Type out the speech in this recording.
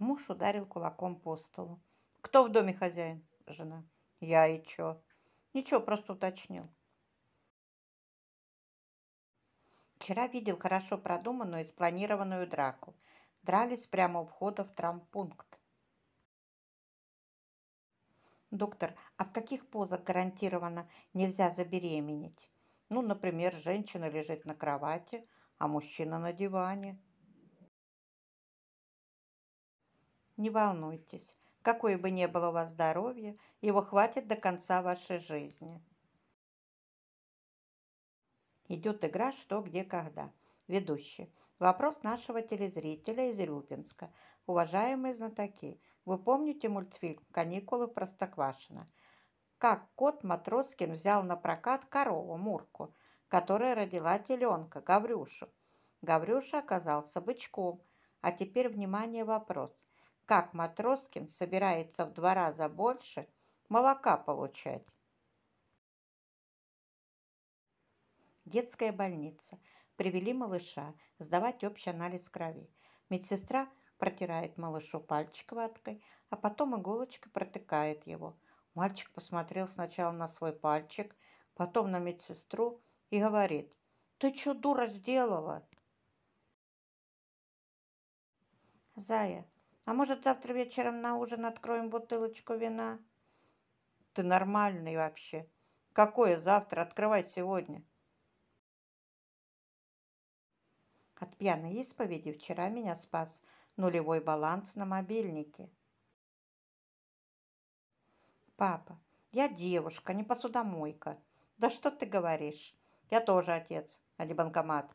Муж ударил кулаком по столу. «Кто в доме хозяин?» Жена. «Я и чё?» «Ничего, просто уточнил». Вчера видел хорошо продуманную и спланированную драку. Дрались прямо у входа в травмпункт. Доктор, а в каких позах гарантированно нельзя забеременеть? Ну, например, женщина лежит на кровати, а мужчина на диване. Не волнуйтесь, какое бы ни было у вас здоровье, его хватит до конца вашей жизни. Идет игра «Что, где, когда». Ведущий. Вопрос нашего телезрителя из Рюпинска. Уважаемые знатоки, вы помните мультфильм «Каникулы в Простоквашино»? Как кот Матроскин взял на прокат корову Мурку, которая родила теленка Гаврюшу. Гаврюша оказался бычком. А теперь, внимание, вопрос как Матроскин собирается в два раза больше молока получать. Детская больница. Привели малыша сдавать общий анализ крови. Медсестра протирает малышу пальчик ваткой, а потом иголочкой протыкает его. Мальчик посмотрел сначала на свой пальчик, потом на медсестру и говорит, «Ты что, дура, сделала?» «Зая, а может, завтра вечером на ужин откроем бутылочку вина? Ты нормальный вообще. Какое завтра? Открывай сегодня. От пьяной исповеди вчера меня спас нулевой баланс на мобильнике. Папа, я девушка, не посудомойка. Да что ты говоришь? Я тоже отец, а не банкомат.